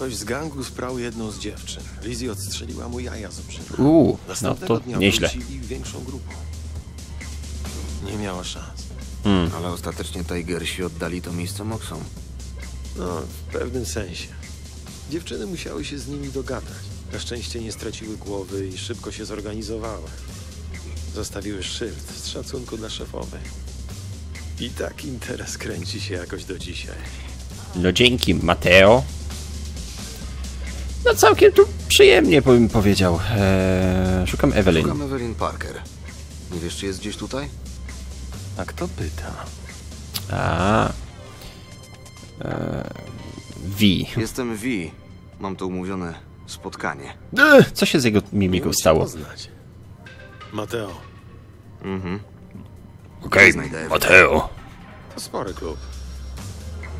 [SPEAKER 12] Ktoś z gangu sprał jedną z dziewczyn. Lizzie odstrzeliła mu jaja z obrzyna.
[SPEAKER 1] Uuu, no to nieźle.
[SPEAKER 12] większą grupą. Nie miała szans.
[SPEAKER 1] Hmm.
[SPEAKER 2] Ale ostatecznie Tigersi oddali to miejsce Moxom.
[SPEAKER 12] No, w pewnym sensie. Dziewczyny musiały się z nimi dogadać. Na szczęście nie straciły głowy i szybko się zorganizowały. Zostawiły szyld z szacunku dla szefowej. I tak interes kręci się jakoś do dzisiaj.
[SPEAKER 1] No dzięki, Mateo. No całkiem tu przyjemnie, bym powiedział. Eee, szukam Evelyn.
[SPEAKER 2] Szukam Evelyn Parker. Nie wiesz, czy jest gdzieś tutaj?
[SPEAKER 8] A kto pyta?
[SPEAKER 1] A. Eee, v.
[SPEAKER 2] Jestem V. Mam to umówione spotkanie.
[SPEAKER 1] Ech, Co się z jego mimiką stało?
[SPEAKER 12] poznać. Mateo,
[SPEAKER 2] Mhm.
[SPEAKER 1] Okej,
[SPEAKER 2] Evelyn.
[SPEAKER 1] Mateo.
[SPEAKER 12] to spory klub.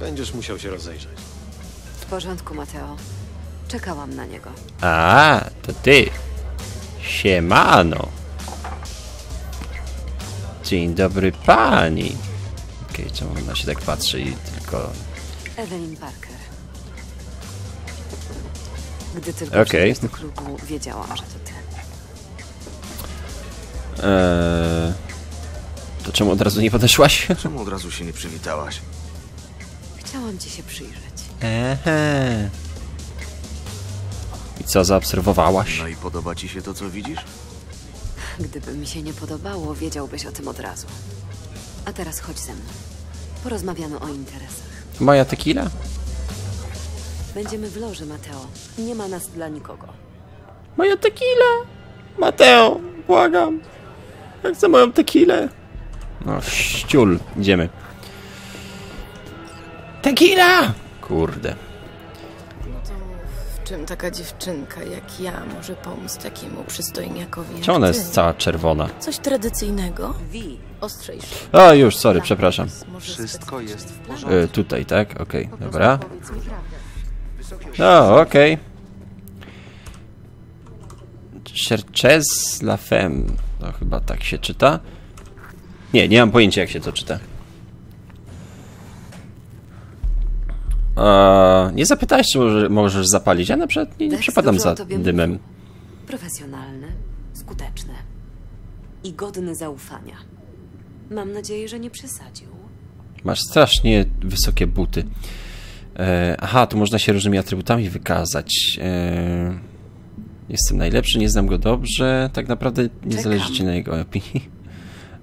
[SPEAKER 12] Będziesz musiał się rozejrzeć.
[SPEAKER 13] W porządku, Mateo. Czekałam na niego.
[SPEAKER 1] A, to ty. Siemano. Dzień dobry pani. Okej, czemu ona się tak patrzy i tylko...
[SPEAKER 13] Evelyn Parker. Gdy tylko okay. do klubu, wiedziałam, że to ty.
[SPEAKER 1] Eee, to czemu od razu nie podeszłaś? (laughs)
[SPEAKER 2] Czemu od razu się nie przywitałaś?
[SPEAKER 13] Chciałam ci się przyjrzeć.
[SPEAKER 1] Ehe. Co, zaobserwowałaś?
[SPEAKER 2] No i podoba ci się to, co widzisz?
[SPEAKER 13] Gdyby mi się nie podobało, wiedziałbyś o tym od razu. A teraz chodź ze mną. Porozmawiamy o interesach.
[SPEAKER 1] Moja tequila?
[SPEAKER 13] Będziemy w loży, Mateo. Nie ma nas dla nikogo.
[SPEAKER 1] Moja tequila! Mateo, błagam. Ja chcę moją tequilę. No, ściul. Idziemy. Tequila! Kurde.
[SPEAKER 14] Czym taka dziewczynka jak ja może pomóc takiemu przystojniakowi jak
[SPEAKER 1] Czemu ona jest cała czerwona?
[SPEAKER 14] Coś tradycyjnego?
[SPEAKER 13] Wi.
[SPEAKER 14] Ostrzejszy.
[SPEAKER 1] A, już, sorry, przepraszam.
[SPEAKER 2] Wszystko jest w porządku.
[SPEAKER 1] E, tutaj, tak? Okej, dobra. No, okej. Cherchez la Femme. No, chyba tak się czyta. Nie, nie mam pojęcia, jak się to czyta. Eee, nie zapytałeś, czy może, możesz zapalić. Ja na przykład nie, nie przepadam za dymem.
[SPEAKER 13] Profesjonalny, skuteczny i godny zaufania. Mam nadzieję, że nie przesadził.
[SPEAKER 1] Masz strasznie wysokie buty. E, aha, tu można się różnymi atrybutami wykazać. E, jestem najlepszy, nie znam go dobrze. Tak naprawdę nie
[SPEAKER 2] Czekam.
[SPEAKER 1] zależy ci na jego opinii.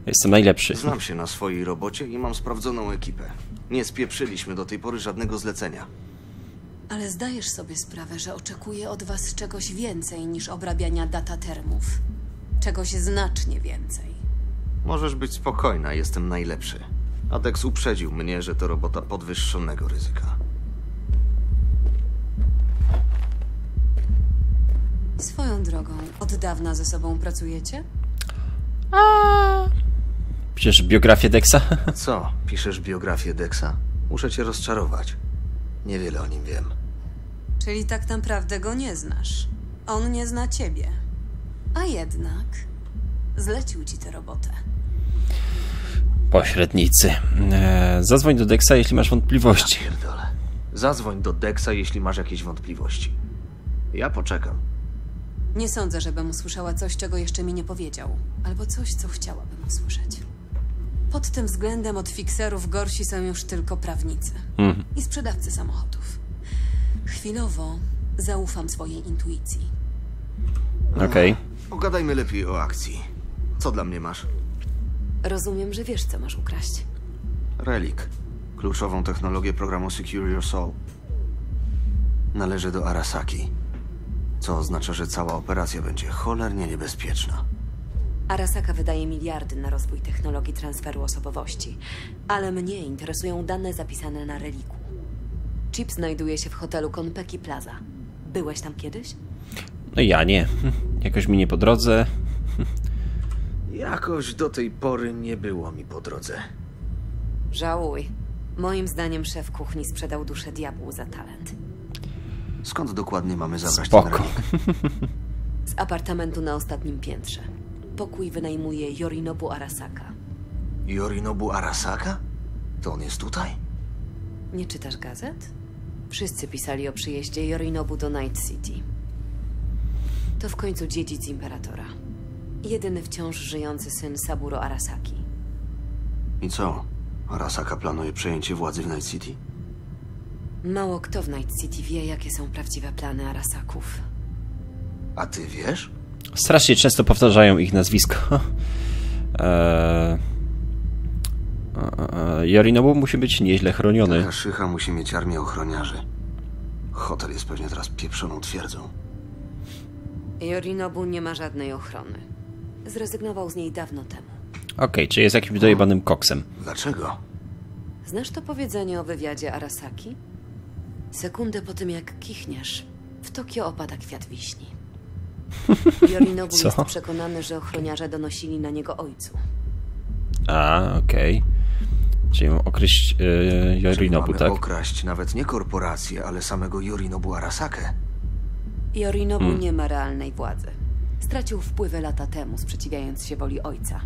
[SPEAKER 1] Jestem najlepszy.
[SPEAKER 2] Znam się na swojej robocie i mam sprawdzoną ekipę. Nie spieprzyliśmy do tej pory żadnego zlecenia.
[SPEAKER 15] Ale zdajesz sobie sprawę, że oczekuję od was czegoś więcej niż obrabiania datatermów. Czegoś znacznie więcej.
[SPEAKER 2] Możesz być spokojna, jestem najlepszy. Adex uprzedził mnie, że to robota podwyższonego ryzyka.
[SPEAKER 15] Swoją drogą, od dawna ze sobą pracujecie?
[SPEAKER 1] Przecież biografię Dexa. (laughs)
[SPEAKER 2] Co? Piszesz biografię Dexa? Muszę cię rozczarować. Niewiele o nim wiem.
[SPEAKER 15] Czyli tak naprawdę go nie znasz. On nie zna ciebie. A jednak zlecił ci tę robotę.
[SPEAKER 1] Pośrednicy. E, zadzwoń do Dexa, jeśli masz wątpliwości.
[SPEAKER 2] Pierdolę. Zadzwoń do Dexa, jeśli masz jakieś wątpliwości. Ja poczekam.
[SPEAKER 15] Nie sądzę, żebym usłyszała coś, czego jeszcze mi nie powiedział. Albo coś, co chciałabym usłyszeć. Pod tym względem od fikserów gorsi są już tylko prawnicy.
[SPEAKER 1] Mhm.
[SPEAKER 15] I sprzedawcy samochodów. Chwilowo zaufam swojej intuicji.
[SPEAKER 1] Okej.
[SPEAKER 2] Pogadajmy lepiej o akcji. Co dla mnie masz?
[SPEAKER 13] Rozumiem, że wiesz, co masz ukraść.
[SPEAKER 2] Relik. Kluczową technologię programu Secure Your Soul. Należy do Arasaki. Co oznacza, że cała operacja będzie cholernie niebezpieczna.
[SPEAKER 13] Arasaka wydaje miliardy na rozwój technologii transferu osobowości, ale mnie interesują dane zapisane na reliku. Chip znajduje się w hotelu Konpeki Plaza. Byłeś tam kiedyś?
[SPEAKER 1] No ja nie. Jakoś mi nie po drodze.
[SPEAKER 2] Jakoś do tej pory nie było mi po drodze.
[SPEAKER 13] Żałuj. Moim zdaniem szef kuchni sprzedał duszę diabłu za talent.
[SPEAKER 2] Skąd dokładnie mamy zabrać ten
[SPEAKER 1] Spoko.
[SPEAKER 2] relik?
[SPEAKER 13] Z apartamentu na ostatnim piętrze. Pokój wynajmuje Yorinobu Arasaka.
[SPEAKER 2] Yorinobu Arasaka? To on jest tutaj?
[SPEAKER 13] Nie czytasz gazet? Wszyscy pisali o przyjeździe Yorinobu do Night City. To w końcu dziedzic imperatora. Jedyny wciąż żyjący syn Saburo Arasaki.
[SPEAKER 2] I co? Arasaka planuje przejęcie władzy w Night City?
[SPEAKER 13] Mało kto w Night City wie, jakie są prawdziwe plany Arasaków.
[SPEAKER 2] A ty wiesz?
[SPEAKER 1] Strasznie często powtarzają ich nazwisko. (laughs) Eee, Yorinobu musi być nieźle chroniony.
[SPEAKER 2] Taka szycha musi mieć armię ochroniarzy. Hotel jest pewnie teraz pieprzoną twierdzą.
[SPEAKER 13] Yorinobu nie ma żadnej ochrony. Zrezygnował z niej dawno temu.
[SPEAKER 1] Okej, czy jest jakimś dojebanym koksem?
[SPEAKER 2] Dlaczego?
[SPEAKER 13] Znasz to powiedzenie o wywiadzie Arasaki? Sekundę po tym, jak kichniesz, w Tokio opada kwiat wiśni. (laughs) Yorinobu
[SPEAKER 1] Co?
[SPEAKER 13] jest przekonany, że ochroniarze donosili na niego ojcu.
[SPEAKER 1] A, okej. Czyli mam określić yy, Yorinobu,
[SPEAKER 2] Mamy
[SPEAKER 1] tak?
[SPEAKER 2] okraść nawet nie korporację, ale samego Yorinobu Arasakę.
[SPEAKER 13] Yorinobu
[SPEAKER 1] Hmm.
[SPEAKER 13] nie ma realnej władzy. Stracił wpływy lata temu, sprzeciwiając się woli ojca.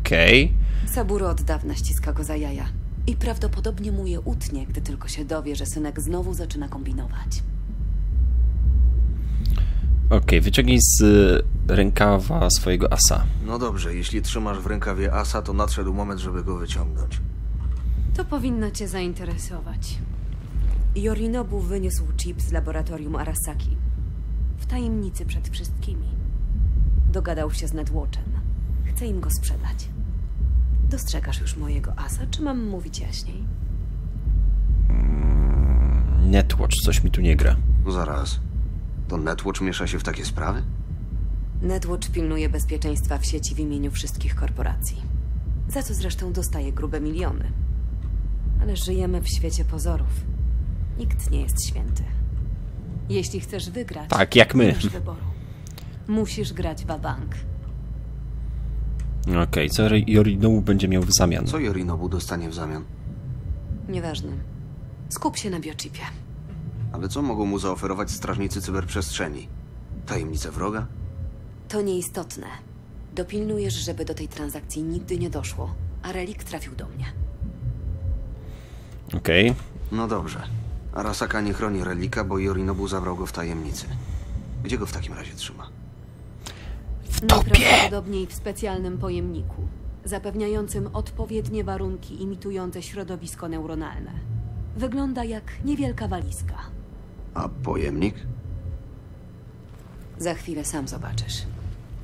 [SPEAKER 1] Okej.
[SPEAKER 13] Saburo od dawna ściska go za jaja. I prawdopodobnie mu je utnie, gdy tylko się dowie, że synek znowu zaczyna kombinować.
[SPEAKER 1] Okej, wyciągnij z y, rękawa swojego asa.
[SPEAKER 2] No dobrze, jeśli trzymasz w rękawie asa, to nadszedł moment, żeby go wyciągnąć.
[SPEAKER 13] To powinno cię zainteresować. Yorinobu wyniósł chip z laboratorium Arasaki. W tajemnicy przed wszystkimi. Dogadał się z Netwatchem. Chce im go sprzedać. Dostrzegasz już mojego asa, czy mam mówić jaśniej?
[SPEAKER 1] Netwatch, coś mi tu nie gra.
[SPEAKER 2] Zaraz. To Netwatch miesza się w takie sprawy?
[SPEAKER 13] Netwatch pilnuje bezpieczeństwa w sieci w imieniu wszystkich korporacji. Za co zresztą dostaje grube miliony. Ale żyjemy w świecie pozorów. Nikt nie jest święty. Jeśli chcesz wygrać,
[SPEAKER 1] Tak, jak my.
[SPEAKER 13] nie wyboru. Musisz grać bank.
[SPEAKER 1] Okej, co Yorinobu będzie miał w zamian?
[SPEAKER 2] Co Yorinobu dostanie w zamian?
[SPEAKER 13] Nieważne. Skup się na biochipie.
[SPEAKER 2] Ale co mogą mu zaoferować strażnicy cyberprzestrzeni? Tajemnice wroga?
[SPEAKER 13] To nieistotne. Dopilnujesz, żeby do tej transakcji nigdy nie doszło, a relik trafił do mnie.
[SPEAKER 1] Okej.
[SPEAKER 2] No dobrze. Arasaka nie chroni relika, bo Yorinobu zabrał go w tajemnicy. Gdzie go w takim razie trzyma?
[SPEAKER 13] Najprawdopodobniej w specjalnym pojemniku, zapewniającym odpowiednie warunki imitujące środowisko neuronalne. Wygląda jak niewielka walizka.
[SPEAKER 2] A pojemnik?
[SPEAKER 13] Za chwilę sam zobaczysz.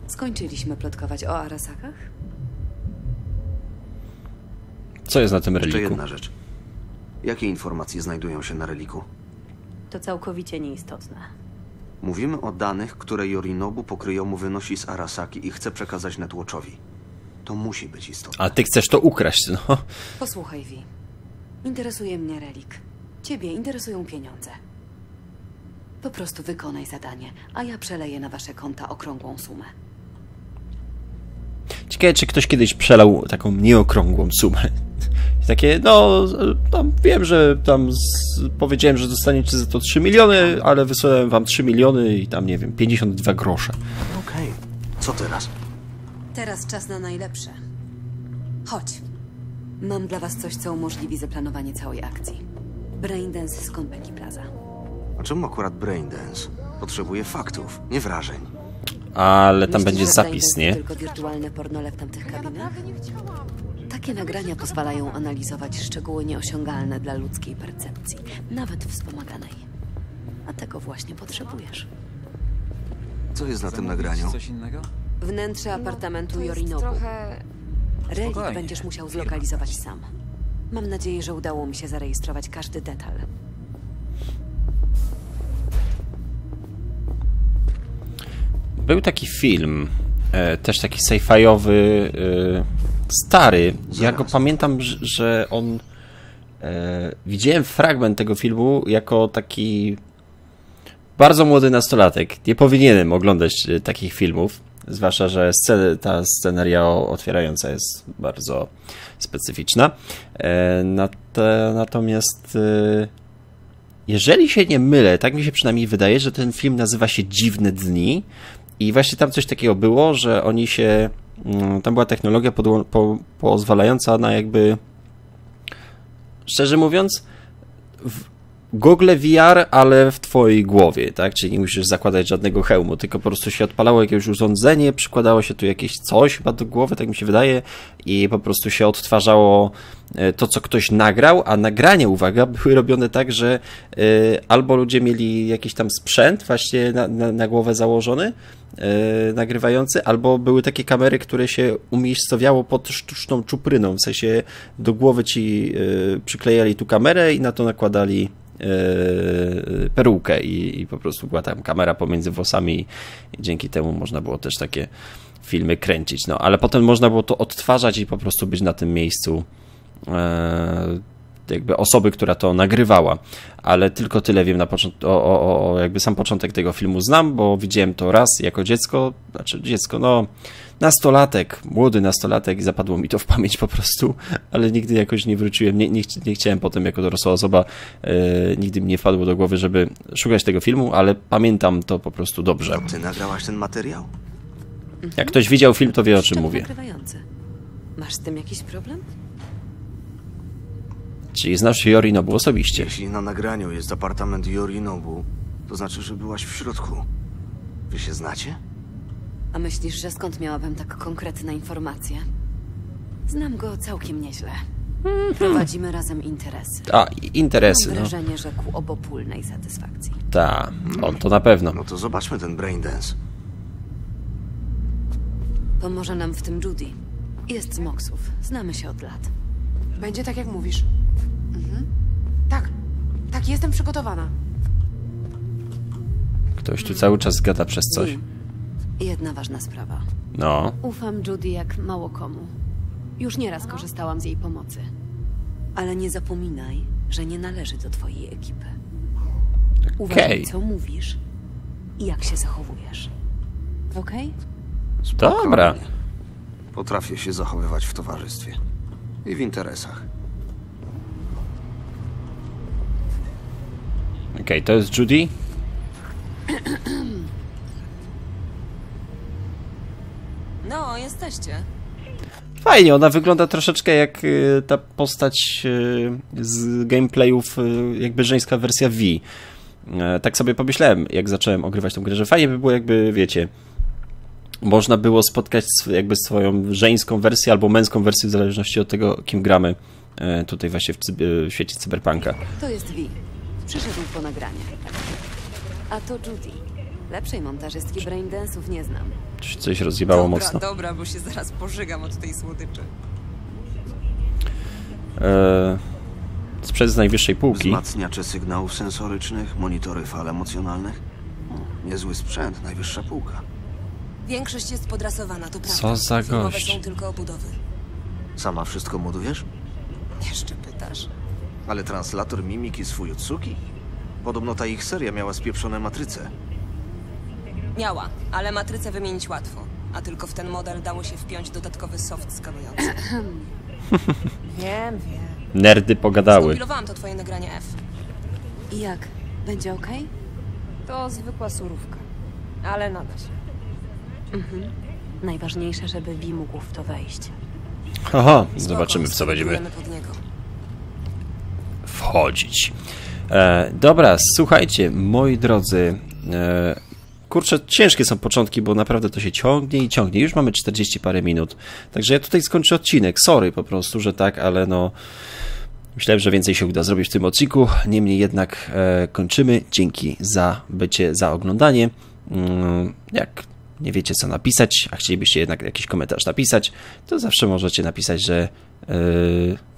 [SPEAKER 13] Skończyliśmy plotkować o Arasakach?
[SPEAKER 1] Co jest na tym
[SPEAKER 2] Jeszcze
[SPEAKER 1] reliku?
[SPEAKER 2] jedna rzecz. Jakie informacje znajdują się na reliku?
[SPEAKER 13] To całkowicie nieistotne.
[SPEAKER 2] Mówimy o danych, które Yorinobu pokryjomu wynosi z Arasaki i chce przekazać Netwatchowi. To musi być istotne.
[SPEAKER 1] A ty chcesz to ukraść, no.
[SPEAKER 13] Posłuchaj, Vi. Interesuje mnie relik. Ciebie interesują pieniądze. Po prostu wykonaj zadanie, a ja przeleję na wasze konta okrągłą sumę.
[SPEAKER 1] Ciekawe, czy ktoś kiedyś przelał taką nieokrągłą sumę. Takie, no, tam wiem, że tam z, powiedziałem, że dostaniecie za to 3 miliony, ale wysłałem wam 3 miliony i tam, nie wiem, 52 grosze.
[SPEAKER 2] Okej. Co teraz?
[SPEAKER 13] Teraz czas na najlepsze. Chodź. Mam dla was coś, co umożliwi zaplanowanie całej akcji. Braindance z Konpeki Plaza.
[SPEAKER 2] A czemu akurat Braindance? Potrzebuje faktów, nie wrażeń.
[SPEAKER 1] Ale tam
[SPEAKER 13] Myślisz,
[SPEAKER 1] będzie
[SPEAKER 13] że
[SPEAKER 1] zapis,
[SPEAKER 13] Braindance
[SPEAKER 1] nie?
[SPEAKER 13] To tylko wirtualne pornole w tamtych kabinach? Takie nagrania pozwalają analizować szczegóły nieosiągalne dla ludzkiej percepcji, nawet wspomaganej. A tego właśnie potrzebujesz.
[SPEAKER 2] Co jest na tym nagraniu?
[SPEAKER 16] Coś innego?
[SPEAKER 13] Wnętrze apartamentu
[SPEAKER 14] to jest
[SPEAKER 13] Yorinobu.
[SPEAKER 14] trochę...
[SPEAKER 16] Spokojnie.
[SPEAKER 13] będziesz musiał zlokalizować sam. Mam nadzieję, że udało mi się zarejestrować każdy detal.
[SPEAKER 1] Był taki film, e, też taki sci-fiowy, e, stary. Ja go pamiętam, że- on. E, widziałem fragment tego filmu jako taki bardzo młody nastolatek. Nie powinienem oglądać e, takich filmów, zwłaszcza, że scena, ta scenaria otwierająca jest bardzo specyficzna. E, nat- natomiast. E, jeżeli się nie mylę, tak mi się przynajmniej wydaje, że ten film nazywa się Dziwne Dni i właśnie tam coś takiego było, że oni się, mm, tam była technologia po, pozwalająca na jakby, szczerze mówiąc, Google VR, ale w twojej głowie, tak? Czyli nie musisz zakładać żadnego hełmu, tylko po prostu się odpalało jakieś urządzenie, przykładało się tu jakieś coś chyba do głowy, tak mi się wydaje, i po prostu się odtwarzało to, co ktoś nagrał, a nagrania, uwaga, (laughs) były robione tak, że y, albo ludzie mieli jakiś tam sprzęt właśnie na, na, na głowę założony, y, nagrywający, albo były takie kamery, które się umiejscowiało pod sztuczną czupryną, w sensie do głowy ci przyklejali tu kamerę i na to nakładali perukę i, i, po prostu była tam kamera pomiędzy włosami i dzięki temu można było też takie filmy kręcić. No, ale potem można było to odtwarzać i po prostu być na tym miejscu e, jakby osoby, która to nagrywała, ale tylko tyle wiem na początku, o, o, o, jakby sam początek tego filmu znam, bo widziałem to raz jako dziecko, znaczy dziecko, no nastolatek, młody nastolatek i zapadło mi to w pamięć po prostu, ale nigdy jakoś nie wróciłem, nie, nie, nie chciałem potem jako dorosła osoba, e, nigdy mi nie wpadło do głowy, żeby szukać tego filmu, ale pamiętam to po prostu dobrze.
[SPEAKER 2] Ty nagrałaś ten materiał?
[SPEAKER 1] Jak ktoś widział film, to wie o czym mówię.
[SPEAKER 13] Masz z tym jakiś problem?
[SPEAKER 1] Czyli znasz Yorinobu osobiście.
[SPEAKER 2] Jeśli na nagraniu jest apartament Yorinobu, to znaczy, że byłaś w środku. Wy się znacie?
[SPEAKER 13] A myślisz, że skąd miałabym tak konkretne informacje? Znam go całkiem nieźle. Prowadzimy razem interesy.
[SPEAKER 1] A, interesy,
[SPEAKER 13] Mam
[SPEAKER 1] no.
[SPEAKER 13] wrażenie, że ku obopólnej satysfakcji.
[SPEAKER 1] Tak, on to na pewno.
[SPEAKER 2] No to zobaczmy ten braindance.
[SPEAKER 13] Pomoże nam w tym Judy. Jest z Moksów. Znamy się od lat.
[SPEAKER 16] Będzie tak, jak mówisz. Mhm. Tak, tak, jestem przygotowana.
[SPEAKER 1] Ktoś tu cały czas gada przez coś.
[SPEAKER 13] Jedna ważna sprawa.
[SPEAKER 1] No.
[SPEAKER 11] Ufam Judy jak mało komu. Już nieraz korzystałam z jej pomocy.
[SPEAKER 13] Ale nie zapominaj, że nie należy do twojej ekipy.
[SPEAKER 1] Okej.
[SPEAKER 13] Uważaj, co mówisz i jak się zachowujesz. Okej?
[SPEAKER 1] Dobra.
[SPEAKER 2] Potrafię się zachowywać w towarzystwie. I w interesach.
[SPEAKER 1] Okej, to jest Judy.
[SPEAKER 15] No, jesteście.
[SPEAKER 1] Fajnie, ona wygląda troszeczkę jak y, ta postać y, z gameplayów, y, jakby żeńska wersja V. E, Tak sobie pomyślałem, jak zacząłem ogrywać tą grę, że fajnie by było jakby, wiecie, można było spotkać jakby swoją żeńską wersję albo męską wersję w zależności od tego, kim gramy e, tutaj właśnie w, cyb- w świecie cyberpunka.
[SPEAKER 13] To jest Vi. Przyszedł po nagranie. A to Judy. Lepszej montażystki braindance'ów nie znam.
[SPEAKER 1] Coś rozjebało
[SPEAKER 15] dobra,
[SPEAKER 1] mocno?
[SPEAKER 15] dobra, bo się zaraz pożygam od tej słodyczy.
[SPEAKER 1] E, sprzęt z najwyższej półki.
[SPEAKER 2] Wzmacniacze sygnałów sensorycznych, monitory fal emocjonalnych. Niezły sprzęt, najwyższa półka.
[SPEAKER 6] Większość jest podrasowana, to prawda.
[SPEAKER 1] Co za
[SPEAKER 6] Filmowe
[SPEAKER 1] gość.
[SPEAKER 6] są tylko obudowy.
[SPEAKER 2] Sama wszystko modujesz?
[SPEAKER 6] Jeszcze pytasz?
[SPEAKER 2] Ale translator mimiki z Fujutsuki? Podobno ta ich seria miała spieprzone matryce.
[SPEAKER 6] Miała, ale matrycę wymienić łatwo. A tylko w ten model dało się wpiąć dodatkowy soft skanujący. (laughs) wiem, wiem.
[SPEAKER 1] Nerdy pogadały.
[SPEAKER 6] Skompilowałam to twoje nagranie F.
[SPEAKER 13] I jak? Będzie ok?
[SPEAKER 6] To zwykła surówka. Ale nada się.
[SPEAKER 13] Mhm. Najważniejsze, żeby Vi mógł w to wejść.
[SPEAKER 1] Aha, zobaczymy w co będziemy
[SPEAKER 6] Spróbujemy pod niego.
[SPEAKER 1] Wchodzić. E, dobra, słuchajcie, moi drodzy. E, kurczę, ciężkie są początki, bo naprawdę to się ciągnie i ciągnie. Już mamy 40 parę minut. Także ja tutaj skończę odcinek. Sorry po prostu, że tak, ale no. Myślałem, że więcej się uda zrobić w tym odcinku. Niemniej jednak e, kończymy. Dzięki za bycie, za oglądanie. Mm, jak nie wiecie co napisać, a chcielibyście jednak jakiś komentarz napisać, to zawsze możecie napisać, że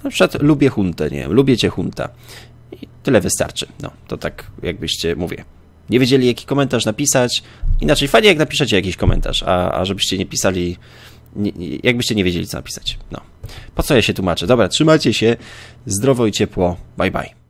[SPEAKER 1] na przykład lubię huntę, nie wiem, lubię cię hunta. I tyle wystarczy. No, to tak jakbyście, mówię, nie wiedzieli jaki komentarz napisać. Inaczej fajnie jak napiszecie jakiś komentarz, a, a żebyście nie pisali, nie, jakbyście nie wiedzieli co napisać. No, po co ja się tłumaczę? Dobra, trzymajcie się, zdrowo i ciepło, bye bye.